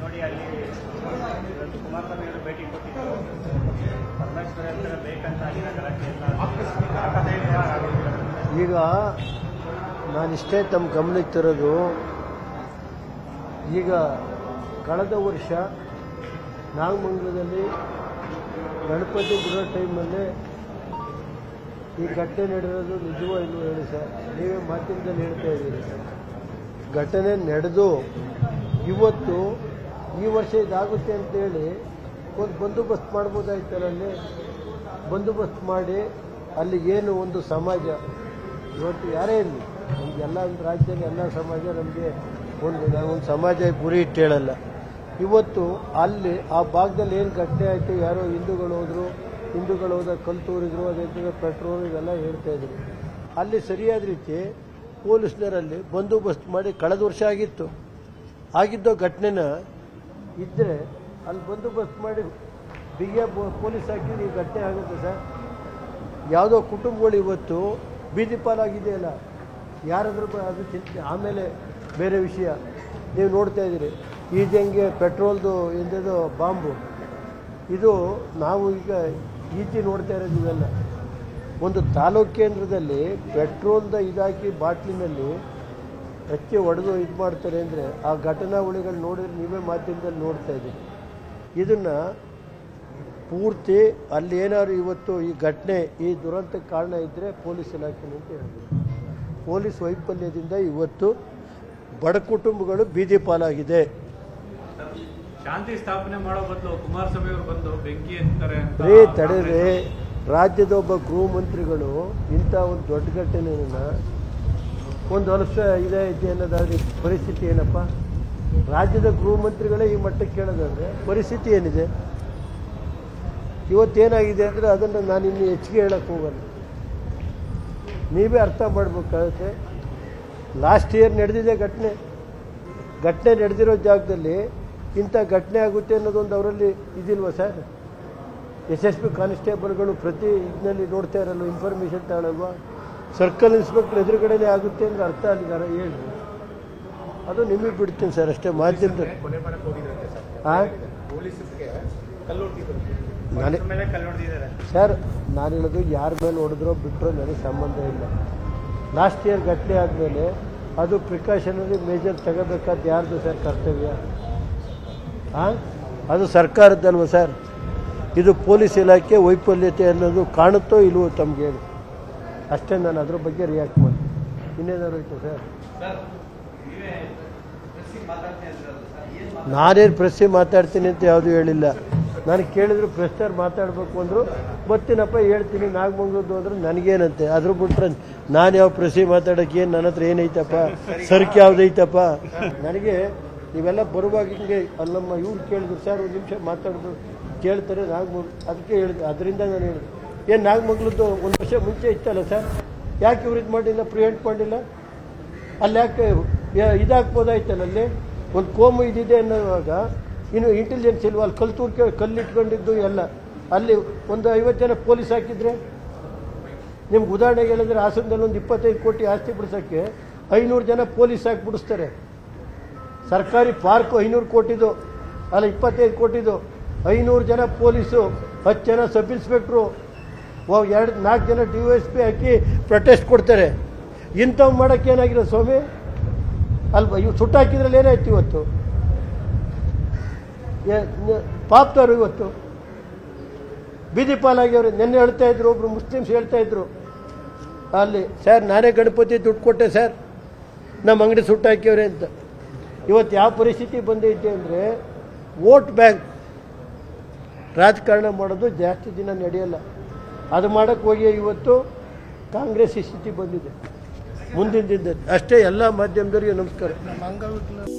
ನೋಡಿ, ಅಲ್ಲಿ. ಈಗ ನಾನಿಷ್ಟೇ ತಮ್ಮ ಗಮನಕ್ಕೆ ತರೋದು, ಈಗ ಕಳೆದ ವರ್ಷ ನಾಗಮಂಗಲದಲ್ಲಿ ಗಣಪತಿ ಬಿಡೋ ಟೈಮಲ್ಲೇ ಈ ಘಟನೆ ನಡೆಯೋದು ನಿಜವೋ ಇಲ್ಲವೋ ಹೇಳಿ ಸರ್. ನೀವೇ ಮಾಧ್ಯಮದಲ್ಲಿ ಹೇಳ್ತಾ ಇದ್ದೀರಿ ಘಟನೆ ನಡೆದು ಇವತ್ತು ಈ ವರ್ಷ ಇದಾಗುತ್ತೆ ಅಂತೇಳಿ ಒಂದು ಬಂದೋಬಸ್ತ್ ಮಾಡ್ಬೋದಾಯ್ತಲ್ಲ ಅಲ್ಲಿ ಬಂದೋಬಸ್ತ್ ಮಾಡಿ ಅಲ್ಲಿ ಏನು ಒಂದು ಸಮಾಜ. ಇವತ್ತು ಯಾರೇ ಇರಲಿ, ನಮ್ಗೆ ಒಂದು ರಾಜ್ಯದ ಎಲ್ಲ ಸಮಾಜ ನಮಗೆ ಒಂದು ಒಂದು ಸಮಾಜ ಗುರಿ ಇಟ್ಟೇಳಲ್ಲ ಇವತ್ತು ಅಲ್ಲಿ ಆ ಭಾಗದಲ್ಲಿ ಏನು ಘಟನೆ ಆಯಿತು, ಯಾರೋ ಹಿಂದೂಗಳು ಹೋದರು, ಹಿಂದೂಗಳು ಹೋದಾಗ ಕಲ್ತೂರಿದ್ರು ತೋರಿದ್ರು ಅದೇ ಪೆಟ್ರೋಲ್ ಇವೆಲ್ಲ ಹೇಳ್ತಾ ಇದ್ರು. ಅಲ್ಲಿ ಸರಿಯಾದ ರೀತಿ ಪೊಲೀಸ್ನರಲ್ಲಿ ಬಂದೋಬಸ್ತ್ ಮಾಡಿ ಕಳೆದ ವರ್ಷ ಆಗಿತ್ತು. ಆಗಿದ್ದ ಘಟನೆನ ಇದ್ದರೆ ಅಲ್ಲಿ ಬಂದೋಬಸ್ತ್ ಮಾಡಿ ಬಿಗಿಯ ಪೊಲೀಸ್ ಹಾಕಿದ್ರೆ ಈ ಘಟನೆ ಆಗುತ್ತೆ ಸರ್. ಯಾವುದೋ ಕುಟುಂಬಗಳು ಇವತ್ತು ಬೀದಿ ಪಾಲಾಗಿದೆಯಲ್ಲ, ಯಾರಾದರೂ ಅದು ಚಿಂತೆ ಆಮೇಲೆ ಬೇರೆ ವಿಷಯ. ನೀವು ನೋಡ್ತಾ ಇದ್ದೀರಿ ಈಜಂಗೆ ಪೆಟ್ರೋಲ್ದು ಎಂಥದ್ದು ಬಾಂಬು. ಇದು ನಾವು ಈಗ ಈಚೆ ನೋಡ್ತಾ ಇರೋದು ಇವೆಲ್ಲ. ಒಂದು ತಾಲೂಕು ಕೇಂದ್ರದಲ್ಲಿ ಪೆಟ್ರೋಲ್ದ ಇದಾಕಿ ಬಾಟ್ಲಿನಲ್ಲಿ ಹೆಚ್ಚೆ ಒಡೆದು ಇದು ಮಾಡ್ತಾರೆ ಅಂದರೆ ಆ ಘಟನಾವಳಿಗಳು ನೋಡಿದ್ರೆ ನೀವೇ ಮಾಧ್ಯಮದಲ್ಲಿ ನೋಡ್ತಾ ಇದ್ದೀರಿ. ಇದನ್ನು ಪೂರ್ತಿ ಅಲ್ಲಿ ಏನಾದ್ರು ಇವತ್ತು ಈ ಘಟನೆ ಈ ದುರಂತಕ್ಕೆ ಕಾರಣ ಇದ್ದರೆ ಪೊಲೀಸ್ ಇಲಾಖೆ ಅಂತ ಹೇಳಿದ್ರು ಪೊಲೀಸ್ ವೈಫಲ್ಯದಿಂದ ಇವತ್ತು ಬಡ ಕುಟುಂಬಗಳು ಬೀದಿ ಪಾಲಾಗಿದೆ. ಶಾಂತಿ ಸ್ಥಾಪನೆ ಮಾಡೋ ಬದಲು ಕುಮಾರಸ್ವಾಮಿ ಅವರು ಬಂದು ಬೆಂಕಿ ಅಂತಾರೆ ಅಂತ ರೇ ತಡೆದ್ರೆ ರಾಜ್ಯದ ಒಬ್ಬ ಗೃಹ ಮಂತ್ರಿಗಳು ಇಂಥ ಒಂದು ದೊಡ್ಡ ಘಟನೆಯನ್ನು ಒಂದು ವರ್ಷ ಇದೆ ಇದೆ ಅನ್ನೋದಾದ್ರೆ ಪರಿಸ್ಥಿತಿ ಏನಪ್ಪ? ರಾಜ್ಯದ ಗೃಹ ಮಂತ್ರಿಗಳೇ ಈ ಮಟ್ಟಕ್ಕೆ ಕೇಳೋದಾದ್ರೆ ಪರಿಸ್ಥಿತಿ ಏನಿದೆ? ಇವತ್ತೇನಾಗಿದೆ ಅಂದರೆ ಅದನ್ನು ನಾನು ಇನ್ನು ಹೆಚ್ಚಿಗೆ ಹೇಳಕ್ಕೆ ಹೋಗಲ್ಲ. ನೀವೇ ಅರ್ಥ ಮಾಡಬೇಕಾಗುತ್ತೆ. ಲಾಸ್ಟ್ ಇಯರ್ ನಡೆದಿದೆ ಘಟನೆ. ಘಟನೆ ನಡೆದಿರೋ ಜಾಗದಲ್ಲಿ ಇಂಥ ಘಟನೆ ಆಗುತ್ತೆ ಅನ್ನೋದೊಂದು ಅವರಲ್ಲಿ ಇದಿಲ್ವ ಸರ್? ಎಸ್ ಎಸ್ ಪಿ ಕಾನ್ಸ್ಟೇಬಲ್ಗಳು ಪ್ರತಿ ಇದರಲ್ಲಿ ನೋಡ್ತಾ ಇರಲ್ಲ ಇನ್ಫಾರ್ಮೇಷನ್ ತಗೊಳ್ಳಲ್ವಾ ಸರ್ಕಲ್ ಇನ್ಸ್ಪೆಕ್ಟರ್ ಎದುರುಗಡೆನೇ ಆಗುತ್ತೆ ಅಂದ್ರೆ ಅರ್ಥ ಅಲ್ಲಿಗಾರ ಹೇಳಿ. ಅದು ನಿಮಗೆ ಬಿಡ್ತೀನಿ ಸರ್ ಅಷ್ಟೇ ಮಾಧ್ಯಮದ ಸರ್ ನಾನು ಹೇಳೋದು ಯಾರ ಮೇಲೆ ಹೊಡೆದ್ರೋ ಬಿಟ್ಟರೋ ನನಗೆ ಸಂಬಂಧ ಇಲ್ಲ. ಲಾಸ್ಟ್ ಇಯರ್ ಘಟನೆ ಆದಮೇಲೆ ಅದು ಪ್ರಿಕಾಷನರಿ ಮೇಜರ್ ತಗೋಬೇಕಾದ ಯಾರ್ದು ಸರ್ ಕರ್ತವ್ಯ? ಹಾಂ ಅದು ಸರ್ಕಾರದ್ದಲ್ವ ಸರ್? ಇದು ಪೊಲೀಸ್ ಇಲಾಖೆ ವೈಫಲ್ಯತೆ ಅನ್ನೋದು ಕಾಣುತ್ತೋ ಇಲ್ವೋ ತಮಗೆ ಅಷ್ಟೇ ನಾನು ಅದ್ರ ಬಗ್ಗೆ ರಿಯಾಕ್ಟ್ ಮಾಡಿ ಇನ್ನೇನಾದ್ರು ಆಯಿತು ಸರ್? ನಾನೇನು ಪ್ರೆಸ್ಸಿ ಮಾತಾಡ್ತೀನಿ ಅಂತ ಯಾವುದು ಹೇಳಿಲ್ಲ. ನಾನು ಕೇಳಿದ್ರು ಪ್ರೆಸ್ಟರ್ ಮಾತಾಡಬೇಕು ಅಂದರು ಬರ್ತೀನಪ್ಪ ಹೇಳ್ತೀನಿ. ನಾಗಮಂಗ್ಳೂರ್ದು ಹೋದ್ರೆ ನನಗೇನಂತೆ? ಅದ್ರ ಬಿಟ್ರೆ ನಾನು ಯಾವ ಪ್ರೆಸ್ಸಿ ಮಾತಾಡೋಕೆ ಏನು? ನನ್ನ ಹತ್ರ ಏನೈತಪ್ಪ? ಸರ್ಕ್ ಯಾವುದೈತಪ್ಪ? ನನಗೆ ನೀವೆಲ್ಲ ಬರುವಾಗ ಹಿಂಗೆ, ಅಲ್ಲಮ್ಮ, ಇವ್ರು ಕೇಳಿದ್ರು, ಸರ್, ಒಂದು ನಿಮಿಷ ಮಾತಾಡಿದ್ರು ಕೇಳ್ತಾರೆ ನಾಗಮಗ್ ಅದಕ್ಕೆ ಹೇಳಿದೆ ಅದರಿಂದ ನಾನು ಹೇಳಿದೆ. ಏನು ನಾಗಮಗ್ಲದ್ದು ಒಂದು ವರ್ಷ ಮುಂಚೆ ಇತ್ತಲ್ಲ ಸರ್? ಯಾಕೆ ಇವ್ರು ಇದು ಮಾಡಿಲ್ಲ ಪ್ರಿವೆಂಟ್ ಮಾಡಿಲ್ಲ ಅಲ್ಲಿ ಯಾಕೆ ಇದಾಗ್ಬೋದಾಯ್ತಲ್ಲ ಅಲ್ಲಿ? ಒಂದು ಕೋಮು ಇದಿದೆ ಅನ್ನೋವಾಗ ಇನ್ನು ಇಂಟೆಲಿಜೆನ್ಸ್ ಇಲ್ವ? ಅಲ್ಲಿ ಕಲ್ತು ಕಲ್ಲಿಟ್ಕೊಂಡಿದ್ದು ಕಲ್ಲು ಎಲ್ಲ. ಅಲ್ಲಿ ಒಂದು ಐವತ್ತು ಜನ ಪೊಲೀಸ್ ಹಾಕಿದ್ರೆ? ನಿಮ್ಗೆ ಉದಾಹರಣೆಗೆ ಹೇಳಿದ್ರೆ ಹಾಸನದಲ್ಲಿ ಒಂದು ಇಪ್ಪತ್ತೈದು ಕೋಟಿ ಆಸ್ತಿ ಬಿಡಿಸೋಕ್ಕೆ ಐನೂರು ಜನ ಪೊಲೀಸ್ ಹಾಕಿ ಬಿಡಿಸ್ತಾರೆ ಸರ್ಕಾರಿ ಪಾರ್ಕು ಐನೂರು ಕೋಟಿದು, ಅಲ್ಲ ಇಪ್ಪತ್ತೈದು ಕೋಟಿದು. ಐನೂರು ಜನ ಪೊಲೀಸು, ಹತ್ತು ಜನ ಸಬ್ ಇನ್ಸ್ಪೆಕ್ಟ್ರು ಎರಡು, ನಾಲ್ಕು ಜನ ಡಿ ಎಸ್ ಪಿ ಹಾಕಿ ಪ್ರೊಟೆಸ್ಟ್ ಕೊಡ್ತಾರೆ. ಇಂಥವು ಮಾಡೋಕ್ಕೆ ಏನಾಗಿರೋ ಸ್ವಾಮಿ? ಅಲ್ವಾ ಇವು ಸುಟ್ಟಾಕಿದ್ರಲ್ಲಿ ಏನಾಯ್ತು ಇವತ್ತು? ಪಾಪ್ತವ್ರು ಇವತ್ತು? ಬೀದಿ ಅವರು ನಿನ್ನೆ ಹೇಳ್ತಾ ಇದ್ರು, ಒಬ್ರು ಮುಸ್ಲಿಮ್ಸ್ ಹೇಳ್ತಾ ಇದ್ರು. ಅಲ್ಲಿ, ಸರ್, ನಾನೇ ಗಣಪತಿ ದುಡ್ಡು ಕೊಟ್ಟೆ, ಸರ್. ನಮ್ಮ ಅಂಗಡಿ ಸುಟ್ಟಾಕ್ಯವ್ರೆ ಅಂತ. ಇವತ್ತು ಯಾವ ಪರಿಸ್ಥಿತಿ ಬಂದೈತೆ ಅಂದರೆ, ವೋಟ್ ಬ್ಯಾಂಕ್ ರಾಜಕಾರಣ ಮಾಡೋದು ಜಾಸ್ತಿ ದಿನ ನಡೆಯಲ್ಲ. ಅದು ಮಾಡೋಕ್ಕೆ ಹೋಗಿ ಇವತ್ತು ಕಾಂಗ್ರೆಸ್ ಈ ಸ್ಥಿತಿ ಬಂದಿದೆ. ಮುಂದಿನ ಅಷ್ಟೇ ಎಲ್ಲ ಮಾಧ್ಯಮದವರಿಗೆ ನಮಸ್ಕಾರ.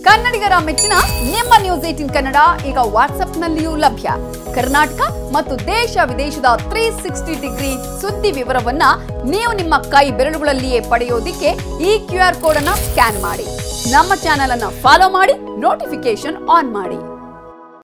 ಕನ್ನಡಿಗರ ಮೆಚ್ಚಿನ ನಿಮ್ಮ ನ್ಯೂಸ್ ಏಟಿನ್ ಕನ್ನಡ ಈಗ ವಾಟ್ಸ್ಆಪ್ನಲ್ಲಿಯೂ ಲಭ್ಯ. ಕರ್ನಾಟಕ ಮತ್ತು ದೇಶ ವಿದೇಶದ ತ್ರೀ ಸಿಕ್ಸ್ಟಿ ಡಿಗ್ರಿ ಸುದ್ದಿ ವಿವರವನ್ನ ನೀವು ನಿಮ್ಮ ಕೈ ಬೆರಳುಗಳಲ್ಲಿಯೇ ಪಡೆಯೋದಿಕ್ಕೆ ಈ ಕ್ಯೂ ಆರ್ ಕೋಡ್ ಅನ್ನ ಸ್ಕ್ಯಾನ್ ಮಾಡಿ. ನಮ್ಮ ಚಾನೆಲ್ ಅನ್ನ ಫಾಲೋ ಮಾಡಿ ನೋಟಿಫಿಕೇಶನ್ ಆನ್ ಮಾಡಿ.